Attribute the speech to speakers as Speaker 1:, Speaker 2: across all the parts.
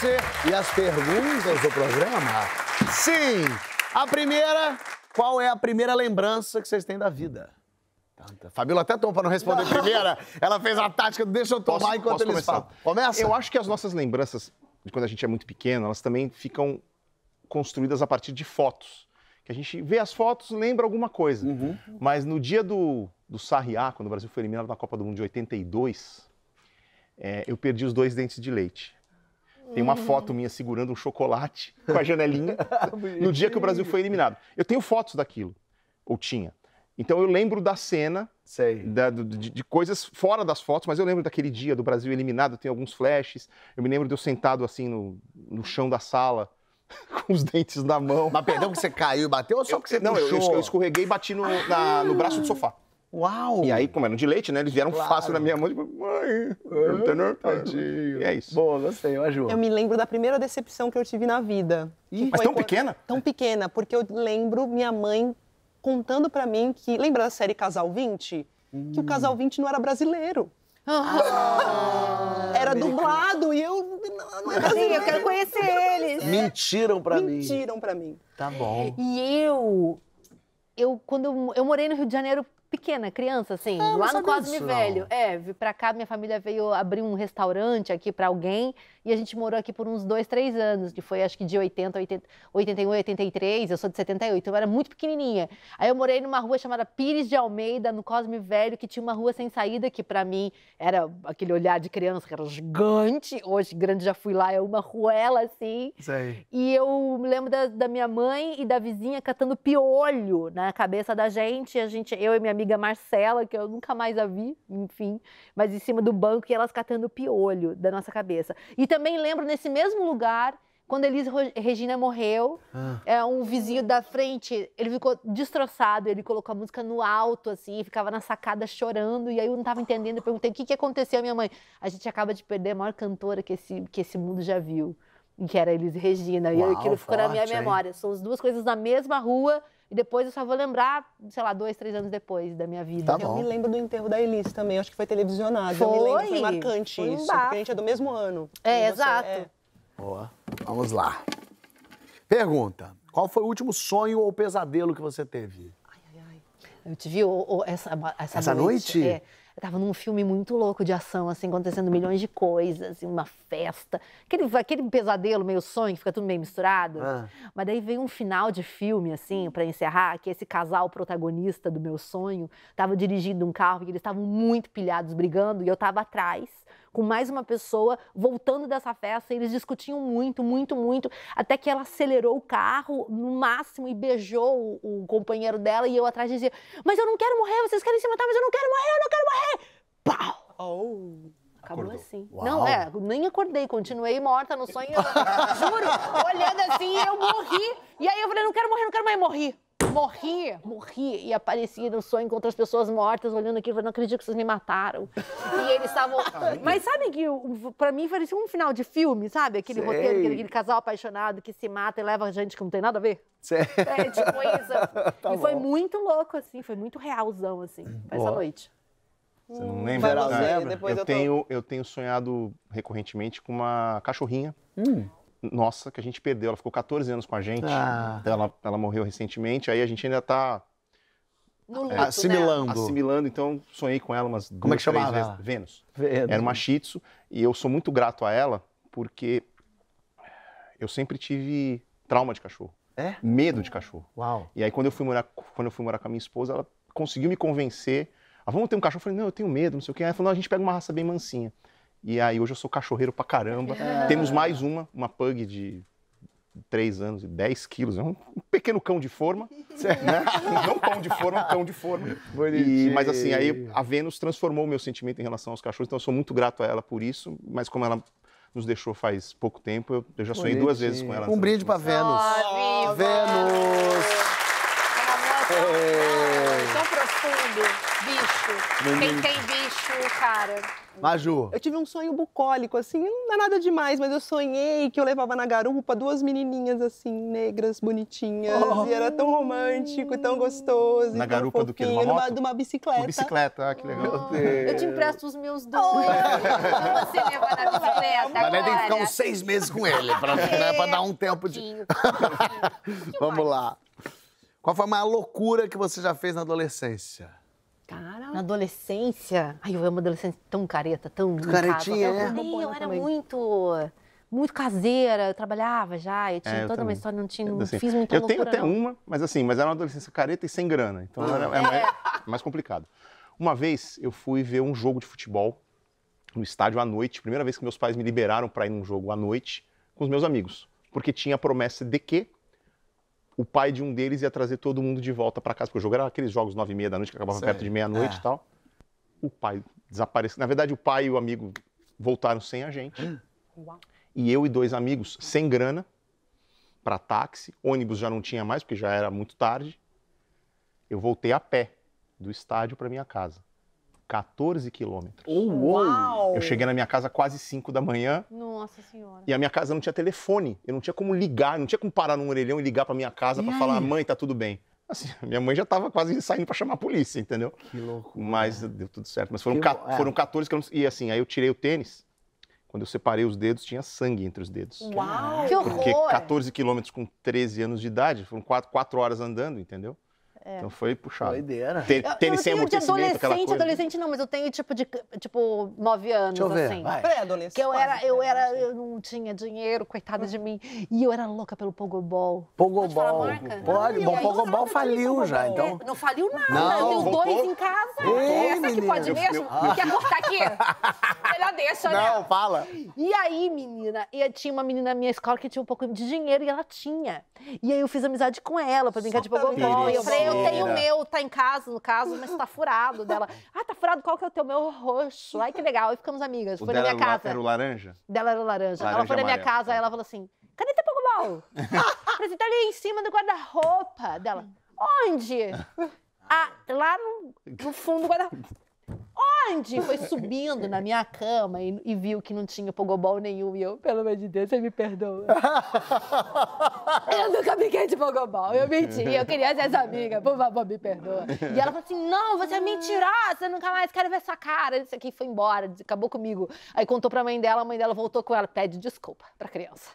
Speaker 1: você e as perguntas do programa? Sim! A primeira, qual é a primeira lembrança que vocês têm da vida? Tanta. Fabíola até tomou para não responder primeira. Ela fez a tática, deixa eu tomar
Speaker 2: Posso-
Speaker 1: enquanto
Speaker 2: posso
Speaker 1: eles
Speaker 2: começar?
Speaker 1: falam. Começa?
Speaker 2: Eu acho que as nossas lembranças de quando a gente é muito pequeno, elas também ficam construídas a partir de fotos. Que a gente vê as fotos, lembra alguma coisa.
Speaker 1: Uhum.
Speaker 2: Mas no dia do, do Sarriá, quando o Brasil foi eliminado na Copa do Mundo de 82, é, eu perdi os dois dentes de leite. Tem uma foto minha segurando um chocolate com a janelinha no dia que o Brasil foi eliminado. Eu tenho fotos daquilo, ou tinha. Então eu lembro da cena
Speaker 1: Sei.
Speaker 2: da- de, de coisas fora das fotos, mas eu lembro daquele dia do Brasil eliminado, tem alguns flashes. Eu me lembro de eu sentado assim no, no chão da sala, com os dentes na mão.
Speaker 1: Mas perdeu porque você caiu e bateu ou só porque você
Speaker 2: não, eu, eu escorreguei e bati no, na- no braço do sofá.
Speaker 1: Uau!
Speaker 2: E aí, como eram de leite, né? Eles vieram
Speaker 1: Claro.
Speaker 2: fácil na minha mão, tipo, mãe, eu tô normal."
Speaker 1: Tadinho.
Speaker 2: E é isso.
Speaker 1: Boa, gostei, eu ajudo.
Speaker 3: Eu me lembro da primeira decepção que eu tive na vida. que
Speaker 2: Mas
Speaker 3: foi
Speaker 2: tão
Speaker 3: quando-
Speaker 2: pequena?
Speaker 3: Tão pequena, porque eu lembro minha mãe contando pra mim que. Lembra da série Casal 20? Que o Casal 20 não era brasileiro. Era dublado e eu. Não, não é
Speaker 4: Sim, eu quero conhecer eles.
Speaker 1: Mentiram pra mim.
Speaker 3: Mentiram pra mim.
Speaker 1: Tá bom.
Speaker 4: E eu, eu quando eu, eu morei no Rio de Janeiro pequena, criança, assim,
Speaker 1: não
Speaker 4: lá no Cosme
Speaker 1: disso,
Speaker 4: Velho.
Speaker 1: não.
Speaker 4: É, pra cá, minha família veio abrir um restaurante aqui pra alguém e a gente morou aqui por uns dois, três anos, que foi acho que de 80, 80 81, 83, eu sou de 78, eu era muito pequenininha. Aí eu morei numa rua chamada Pires de Almeida, no Cosme Velho, que tinha uma rua sem saída, que pra mim era aquele olhar de criança, que era gigante. Hoje, grande, já fui lá, é uma ruela assim.
Speaker 1: Sei.
Speaker 4: E eu me lembro da, da minha mãe e da vizinha catando piolho na cabeça da gente. A gente, eu e minha amiga Marcela, que eu nunca mais a vi, enfim, mas em cima do banco e elas catando piolho da nossa cabeça. E também lembro nesse mesmo lugar. Quando Elis Ro- Regina morreu,
Speaker 1: Ah.
Speaker 4: é um vizinho da frente, ele ficou destroçado, ele colocou a música no alto, assim, e ficava na sacada chorando, e aí eu não estava entendendo, eu perguntei, o que, que aconteceu, minha mãe? A gente acaba de perder a maior cantora que esse, que esse mundo já viu, e que era a Elis Regina, e
Speaker 1: Uau,
Speaker 4: aquilo ficou na minha
Speaker 1: forte, hein?
Speaker 4: memória. São as duas coisas na mesma rua, e depois eu só vou lembrar, sei lá, dois, três anos depois da minha vida.
Speaker 1: Tá
Speaker 3: Eu me lembro do enterro da Elise também, acho que foi televisionado. Eu me lembro, foi
Speaker 4: Foi.
Speaker 3: marcante
Speaker 4: Foi um
Speaker 3: isso,
Speaker 4: bafo.
Speaker 3: porque a gente é do mesmo ano.
Speaker 4: É, exato.
Speaker 1: Boa. Vamos lá. Pergunta. Qual foi o último sonho ou pesadelo que você teve?
Speaker 4: Eu te vi o- o- essa, essa,
Speaker 1: Essa noite?
Speaker 4: É, eu tava num filme muito louco de ação, assim, acontecendo milhões de coisas, e uma festa. Aquele, aquele pesadelo, meio sonho, que fica tudo meio misturado.
Speaker 1: Ah.
Speaker 4: Mas daí veio um final de filme, assim, pra encerrar, que esse casal protagonista do meu sonho tava dirigindo um carro e eles estavam muito pilhados, brigando, e eu tava atrás, com mais uma pessoa, voltando dessa festa, e eles discutiam muito, muito, muito, até que ela acelerou o carro no máximo e beijou o, o companheiro dela, e eu atrás dizia, mas eu não quero morrer, vocês querem se matar, mas eu não quero morrer, eu não quero morrer! Pau!
Speaker 3: Oh.
Speaker 4: Acabou
Speaker 2: Acordou.
Speaker 4: assim.
Speaker 1: Uau.
Speaker 4: Não, é, nem acordei, continuei morta no sonho, eu- juro, olhando assim, e eu morri. E aí eu falei, não quero morrer, não quero mais morri. Morri, morri. E apareci no sonho com outras pessoas mortas, olhando aqui, falando, não acredito que vocês me mataram. E eles estavam. Mas sabe que pra mim parecia um final de filme, sabe? Aquele
Speaker 1: Sei.
Speaker 4: roteiro, aquele, aquele casal apaixonado que se mata e leva gente que não tem nada a ver.
Speaker 1: Cê-
Speaker 4: É, tipo isso.
Speaker 1: Tá
Speaker 4: e foi
Speaker 1: bom.
Speaker 4: muito louco, assim, foi muito realzão, assim, essa
Speaker 1: Boa.
Speaker 4: noite.
Speaker 2: Você não lembra? Ah,
Speaker 3: depois
Speaker 2: eu,
Speaker 3: eu tô-
Speaker 2: tenho, eu tenho sonhado recorrentemente com uma cachorrinha
Speaker 1: Hum.
Speaker 2: Nossa que a gente perdeu. Ela ficou 14 anos com a gente.
Speaker 1: Ah.
Speaker 2: Ela, ela morreu recentemente. Aí a gente ainda tá
Speaker 4: No luto,
Speaker 1: É, Assimilando.
Speaker 2: assimilando. Então sonhei com ela umas duas,
Speaker 1: Como é que chamava
Speaker 2: vezes.
Speaker 1: ela?
Speaker 2: Vênus.
Speaker 1: Vênus.
Speaker 2: Era uma Shih Tzu. E eu sou muito grato a ela porque eu sempre tive trauma de cachorro.
Speaker 1: É?
Speaker 2: Medo de cachorro.
Speaker 1: Uau.
Speaker 2: E aí, quando eu fui morar, quando eu fui morar com a minha esposa, ela conseguiu me convencer. Ah, vamos ter um cachorro? Eu falei, não, eu tenho medo, não sei o quê. Ela falou, não, a gente pega uma raça bem mansinha. E aí, hoje eu sou cachorreiro pra caramba. Temos mais uma, uma pug de 3 anos e 10 quilos. É um um pequeno cão de forma. né? Não pão de forma, um cão de forma. E, mas assim, aí a Vênus transformou o meu sentimento em relação aos cachorros. Então eu sou muito grato a ela por isso. Mas como ela nos deixou faz pouco tempo, eu, eu já sonhei duas vezes com ela.
Speaker 1: Um brinde pra Vênus.
Speaker 4: viva!
Speaker 1: Vênus!
Speaker 4: Amor, tão, profundo, bicho. Quem tem bicho, cara,
Speaker 1: Maju.
Speaker 3: Eu tive um sonho bucólico, assim, não é nada demais, mas eu sonhei que eu levava na garupa duas menininhas, assim, negras, bonitinhas. E era tão romântico, tão gostoso.
Speaker 2: Na
Speaker 3: tão
Speaker 2: garupa do quê?
Speaker 3: fofinho,
Speaker 2: Numa
Speaker 3: numa,
Speaker 2: moto?
Speaker 3: de uma bicicleta.
Speaker 2: Uma bicicleta, ah, que legal.
Speaker 4: Eu te empresto os meus dois. pra você levar na bicicleta
Speaker 1: Mas daí tem que ficar
Speaker 4: agora.
Speaker 1: uns seis meses com ele, pra, né, pra dar um tempo de. Vamos lá. Qual foi a maior loucura que você já fez na adolescência?
Speaker 3: Cara,
Speaker 4: Na adolescência, ai, eu amo adolescência tão careta, tão
Speaker 1: Caretinha,
Speaker 4: casa.
Speaker 1: é?
Speaker 4: Eu, eu, eu era
Speaker 3: também.
Speaker 4: muito, muito caseira, eu trabalhava já, eu tinha
Speaker 2: É, eu
Speaker 4: toda uma
Speaker 2: também.
Speaker 4: história, não, tinha, não
Speaker 2: Assim,
Speaker 4: fiz muita
Speaker 2: eu
Speaker 4: loucura,
Speaker 2: tenho até
Speaker 4: não.
Speaker 2: uma, mas assim, mas era uma adolescência careta e sem grana. Então era, é mais, mais complicado. Uma vez eu fui ver um jogo de futebol no estádio à noite. Primeira vez que meus pais me liberaram para ir num jogo à noite com os meus amigos. Porque tinha a promessa de que o pai de um deles ia trazer todo mundo de volta para casa. Porque o jogo era aqueles jogos nove e meia da noite, que acabavam
Speaker 1: Sei.
Speaker 2: perto de meia-noite
Speaker 1: É.
Speaker 2: e tal. O pai desapareceu. Na verdade, o pai e o amigo voltaram sem a gente. E eu e dois amigos, sem grana, para táxi. Ônibus já não tinha mais, porque já era muito tarde. Eu voltei a pé do estádio para minha casa. 14 quilômetros.
Speaker 3: Uau!
Speaker 2: Eu cheguei na minha casa quase 5 da manhã
Speaker 4: Nossa senhora.
Speaker 2: e a minha casa não tinha telefone. Eu não tinha como ligar, não tinha como parar num orelhão e ligar para minha casa
Speaker 1: E
Speaker 2: para
Speaker 1: aí?
Speaker 2: falar, mãe, tá tudo bem. Assim, minha mãe já estava quase saindo para chamar a polícia, entendeu?
Speaker 1: Que louco.
Speaker 2: Mas deu tudo certo. Mas foram,
Speaker 1: Que é.
Speaker 2: foram 14 quilômetros. E assim, aí eu tirei o tênis. Quando eu separei os dedos, tinha sangue entre os dedos.
Speaker 3: Uau!
Speaker 4: Que horror!
Speaker 2: Porque 14 quilômetros com 13 anos de idade, foram 4, quatro horas andando, entendeu? Então foi puxado.
Speaker 1: Doideira.
Speaker 2: Tê-
Speaker 4: Eu,
Speaker 2: Tênis
Speaker 4: eu
Speaker 2: sem
Speaker 4: tenho de
Speaker 2: amortecimento, aquela
Speaker 4: adolescente,
Speaker 2: coisa.
Speaker 4: adolescente não, mas eu tenho tipo de tipo nove anos
Speaker 1: Deixa eu ver,
Speaker 4: assim.
Speaker 1: vai.
Speaker 3: Pré-adolescente.
Speaker 4: Que eu era, eu era, eu não tinha dinheiro, coitada de mim. E eu era louca pelo pogobol.
Speaker 1: Pogobol.
Speaker 4: falar a marca?
Speaker 1: Pode,
Speaker 3: Não,
Speaker 1: bom,
Speaker 3: aí,
Speaker 1: Pogobol faliu já, então.
Speaker 4: Não faliu nada,
Speaker 1: Não,
Speaker 4: eu tenho
Speaker 2: voltou?
Speaker 4: dois em casa.
Speaker 1: Ei,
Speaker 4: Essa que pode mesmo? Quer cortar aqui? Melhor deixa, né?
Speaker 1: Não, fala.
Speaker 4: E aí, menina, e tinha uma menina na minha escola que tinha um pouco de dinheiro e ela tinha. E aí eu fiz amizade com ela pra brincar de pogobol. E eu falei, eu tenho o meu, tá em casa, no caso, mas tá furado dela. Ah, tá furado, qual que é o teu? Meu roxo. Ai, que legal. Aí ficamos amigas.
Speaker 2: O
Speaker 4: Foi na minha casa.
Speaker 2: era o laranja?
Speaker 4: Dela era o laranja. ela
Speaker 2: Laranja
Speaker 4: foi na minha
Speaker 2: amarelo,
Speaker 4: casa, aí
Speaker 2: é.
Speaker 4: ela falou assim: cadê teu pogobol? Falei assim, tá ali em cima do guarda-roupa. Dela, onde? Ah, lá no, no fundo do guarda-roupa. Onde? Foi subindo na minha cama e, e viu que não tinha pogobol nenhum. E eu, pelo amor de Deus, você me perdoa. eu nunca brinquei de pogobol. Eu menti. Eu queria ser essa amiga. Por favor, me perdoa. E ela falou assim: não, você é mentirosa. Eu nunca mais quero ver sua cara. Isso aqui foi embora. Acabou comigo. Aí contou pra mãe dela. A mãe dela voltou com ela. Pede desculpa pra criança.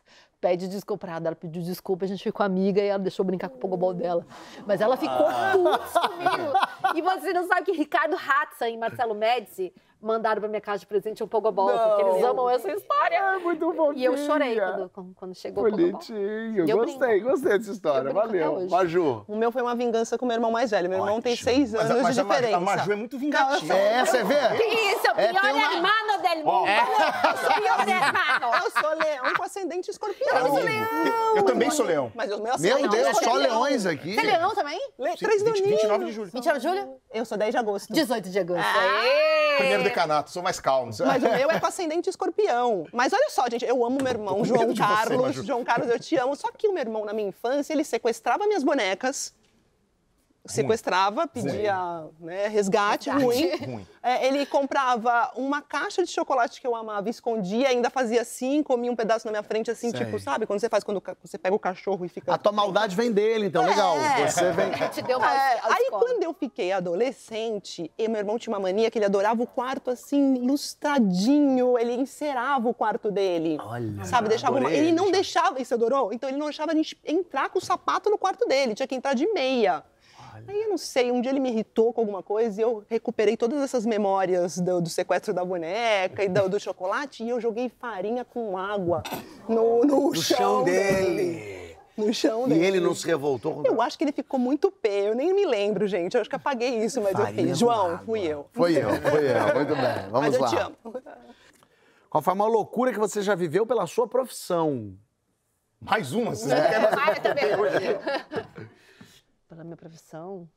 Speaker 4: Pede desculpa pra ela. Ela pediu desculpa. A gente ficou amiga e ela deixou brincar com o pogobol dela. Mas ela ficou putz comigo. E você não sabe que Ricardo Hatza e Marcelo Médici mandaram pra minha casa de presente um pogobol. Porque eles
Speaker 1: Não.
Speaker 4: amam essa história.
Speaker 1: É muito bom.
Speaker 4: E eu chorei quando, quando- chegou o pogobol.
Speaker 1: Bonitinho.
Speaker 4: Eu
Speaker 1: Gostei, gostei dessa história. Valeu. Maju.
Speaker 3: O meu foi uma vingança com o meu irmão mais velho. Meu irmão tem
Speaker 1: Ótimo.
Speaker 3: seis anos
Speaker 2: Mas, a- mas
Speaker 3: de
Speaker 2: a,
Speaker 3: diferença.
Speaker 2: a Maju é muito vingativa.
Speaker 1: É, você vê?
Speaker 4: Isso, o
Speaker 1: É,
Speaker 4: pior
Speaker 1: tem uma-
Speaker 4: hermano del mundo.
Speaker 2: Ó.
Speaker 4: Pior hermano.
Speaker 3: Eu sou leão com ascendente escorpião.
Speaker 2: Eu, eu também sou leão.
Speaker 3: Mas o meu
Speaker 1: Meu
Speaker 3: ascendente
Speaker 1: Deus,
Speaker 3: é
Speaker 1: só leões aqui.
Speaker 4: Você é leão também?
Speaker 3: Le... Três
Speaker 2: 20,
Speaker 3: doninhos.
Speaker 2: 29 de julho.
Speaker 4: 29 de julho?
Speaker 3: Eu sou 10 de agosto.
Speaker 4: 18 de agosto.
Speaker 2: Primeiro decanato, sou mais calmo.
Speaker 3: Mas o meu é com ascendente escorpião. Mas olha só, gente, eu amo meu irmão, João
Speaker 2: você,
Speaker 3: Carlos.
Speaker 2: Maju.
Speaker 3: João Carlos, eu te amo. Só que o meu irmão, na minha infância, ele sequestrava minhas bonecas. Sequestrava, pedia né, resgate, ruim.
Speaker 2: Ruim.
Speaker 3: É, ele comprava uma caixa de chocolate que eu amava, escondia, ainda fazia assim, comia um pedaço na minha frente, assim,
Speaker 1: Sei.
Speaker 3: tipo, sabe? Quando você faz quando você pega o cachorro e fica.
Speaker 1: A tua maldade vem dele, então, legal. Você vem.
Speaker 4: Te deu uma
Speaker 3: É, aí quando eu fiquei adolescente, e meu irmão tinha uma mania que ele adorava o quarto assim, ilustradinho, ele encerava o quarto dele.
Speaker 1: Olha,
Speaker 3: Sabe, deixava uma... Ele não deixava, isso adorou? Então ele não deixava a gente entrar com o sapato no quarto dele, tinha que entrar de meia. Aí eu não sei, um dia ele me irritou com alguma coisa e eu recuperei todas essas memórias do, do sequestro da boneca e do, do chocolate e eu joguei farinha com água no, no,
Speaker 1: No chão dele.
Speaker 3: No chão
Speaker 1: E
Speaker 3: dele.
Speaker 1: ele não se revoltou
Speaker 3: Eu acho que ele ficou muito pé, eu nem me lembro, gente. Eu acho que apaguei isso, mas eu
Speaker 1: Farinha
Speaker 3: fiz.
Speaker 1: com
Speaker 3: João,
Speaker 1: água.
Speaker 3: fui eu.
Speaker 1: Foi eu, foi eu. Muito bem. Vamos
Speaker 3: mas eu
Speaker 1: lá.
Speaker 3: te amo.
Speaker 1: Qual foi a maior loucura que você já viveu pela sua profissão?
Speaker 2: Mais uma. Você
Speaker 3: É.
Speaker 2: quer mais-
Speaker 4: Ai, também. Minha profissão.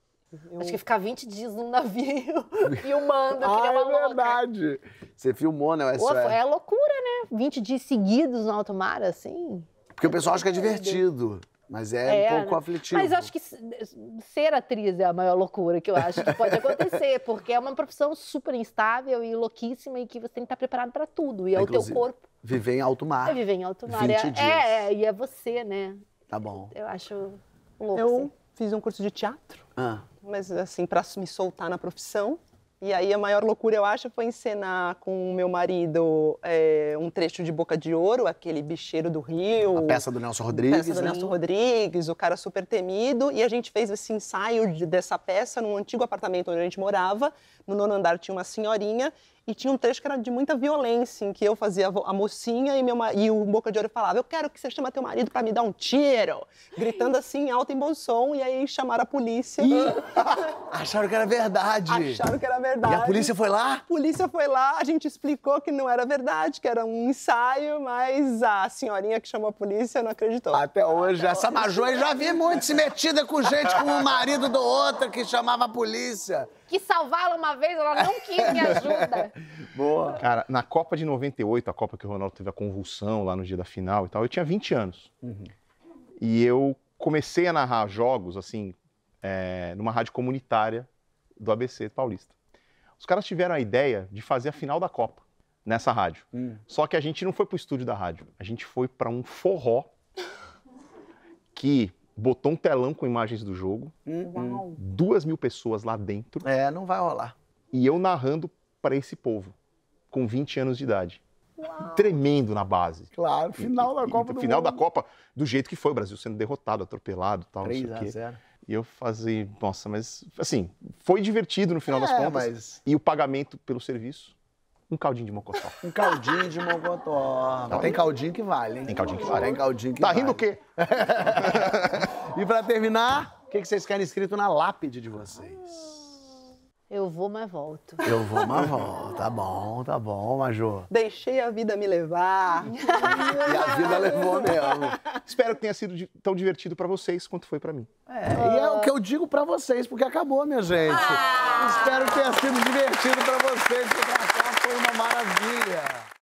Speaker 4: Acho que ficar 20 dias num navio filmando, nem
Speaker 1: Ah,
Speaker 4: uma
Speaker 1: é
Speaker 4: louca.
Speaker 1: verdade. Você filmou, né? Isso é.
Speaker 4: é loucura, né? 20 dias seguidos no alto mar, assim.
Speaker 1: Porque o pessoal acha que é divertido. Mas é,
Speaker 4: É,
Speaker 1: um pouco
Speaker 4: né?
Speaker 1: aflitivo.
Speaker 4: Mas eu acho que ser atriz é a maior loucura que eu acho que pode acontecer, porque é uma profissão super instável e louquíssima e que você tem que estar preparado para tudo. E é o teu corpo.
Speaker 1: Viver em alto mar.
Speaker 4: É viver em alto mar.
Speaker 1: 20
Speaker 4: É,
Speaker 1: dias.
Speaker 4: é, é, e é você, né?
Speaker 1: Tá bom.
Speaker 4: Eu acho louco.
Speaker 3: Eu
Speaker 4: assim.
Speaker 3: Fiz um curso de teatro,
Speaker 1: Ah,
Speaker 3: mas assim, para me soltar na profissão. E aí a maior loucura, eu acho, foi encenar com o meu marido é, um trecho de Boca de Ouro, aquele bicheiro do Rio.
Speaker 1: a peça do Nelson Rodrigues.
Speaker 3: peça do
Speaker 1: né?
Speaker 3: Nelson Rodrigues, o cara super temido, e a gente fez esse ensaio de- dessa peça num antigo apartamento onde a gente morava. No nono andar tinha uma senhorinha e tinha um trecho que era de muita violência, em que eu fazia a mocinha e, meu, e o Boca de Ouro falava: Eu quero que você chame teu marido para me dar um tiro, gritando assim, alto em bom som, e aí chamaram a polícia.
Speaker 1: Acharam que era verdade.
Speaker 3: Acharam que era verdade.
Speaker 1: E a polícia foi lá?
Speaker 3: A polícia foi lá, a gente explicou que não era verdade, que era um ensaio, mas a senhorinha que chamou a polícia não acreditou.
Speaker 1: Até hoje, essa Maju aí já vi muito se metida com gente, com o marido do outro que chamava a polícia.
Speaker 4: Quis salvá-la uma vez, ela não quis me ajuda.
Speaker 1: Boa.
Speaker 2: Cara, na Copa de 98, a Copa que o Ronaldo teve a convulsão lá no dia da final e tal, eu tinha 20 anos. E eu comecei a narrar jogos, assim, é, numa rádio comunitária do ABC Paulista. Os caras tiveram a ideia de fazer a final da Copa nessa rádio. Só que a gente não foi pro estúdio da rádio, a gente foi para um forró que botou um telão com imagens do jogo, duas mil pessoas lá dentro
Speaker 1: É, não vai rolar.
Speaker 2: e eu narrando para esse povo, com 20 anos de idade. Tremendo na base.
Speaker 1: Claro, final da
Speaker 2: E- e-
Speaker 1: Copa do
Speaker 2: Final
Speaker 1: Mundo.
Speaker 2: da Copa, do jeito que foi, o Brasil sendo derrotado, atropelado tal, não sei
Speaker 1: 3
Speaker 2: o quê.
Speaker 1: 0.
Speaker 2: E eu fazia, nossa, mas assim, foi divertido no final das
Speaker 1: É,
Speaker 2: contas.
Speaker 1: mas-
Speaker 2: E o pagamento pelo serviço, um caldinho de mocotó.
Speaker 1: Um caldinho de mocotó. Mas Tem caldinho que vale, hein?
Speaker 2: Tem caldinho que vale.
Speaker 1: Tem caldinho que
Speaker 2: tá
Speaker 1: vale.
Speaker 2: rindo o quê?
Speaker 1: E pra terminar, o que que vocês querem escrito na lápide de vocês?
Speaker 4: Eu vou, mas volto.
Speaker 1: Eu vou, mas volto. Tá bom, tá bom, Major.
Speaker 3: Deixei a vida me levar.
Speaker 1: E a vida levou mesmo.
Speaker 2: Espero que tenha sido tão divertido para vocês quanto foi para mim.
Speaker 1: É, e é o que eu digo pra vocês, porque acabou, minha gente. Espero que tenha sido divertido pra vocês. Foi uma maravilha.